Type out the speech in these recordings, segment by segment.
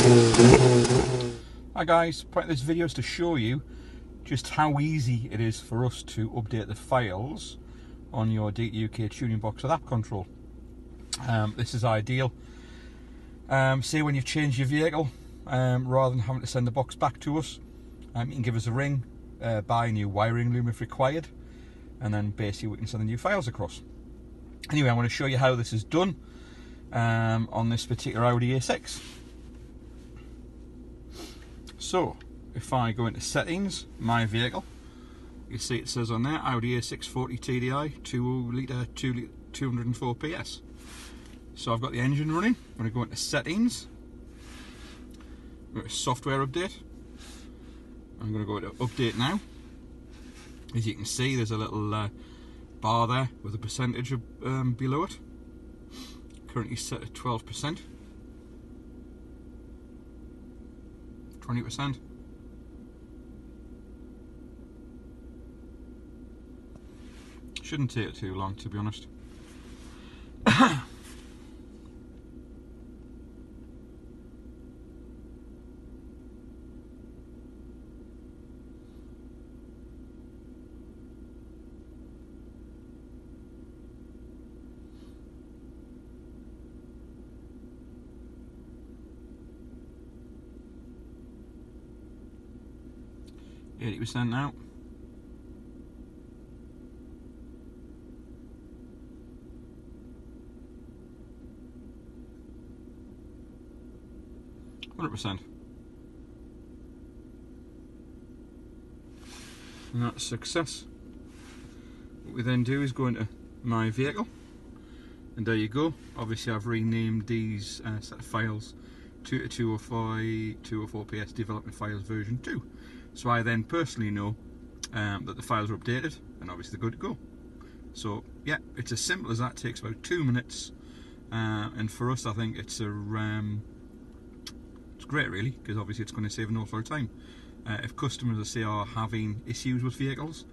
Hi guys, point of this video is to show you just how easy it is for us to update the files on your DTUK tuning box with app control. Um, this is ideal. Um, say when you've changed your vehicle, um, rather than having to send the box back to us, um, you can give us a ring, uh, buy a new wiring loom if required, and then basically we can send the new files across. Anyway, I want to show you how this is done um, on this particular Audi A6. So, if I go into settings, my vehicle, you see it says on there Audi A640 TDI, 2 litre, 2 204 PS. So I've got the engine running. I'm going to go into settings, software update. I'm going to go into update now. As you can see, there's a little uh, bar there with a percentage of, um, below it. Currently set at 12%. 20%. Shouldn't take too long to be honest. Eighty percent now. Hundred percent. And that's success. What we then do is go into my vehicle, and there you go. Obviously, I've renamed these uh, set of files to 205 204 PS development files version 2. So I then personally know um, that the files are updated and obviously they're good to go. So yeah, it's as simple as that. It takes about two minutes, uh, and for us, I think it's a um, it's great really because obviously it's going to save an awful lot of time. Uh, if customers, say, are having issues with vehicles,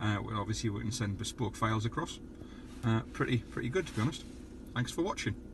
uh, well, obviously we can send bespoke files across. Uh, pretty pretty good to be honest. Thanks for watching.